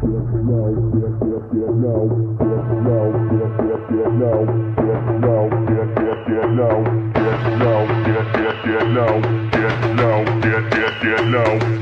get low, get low, get low.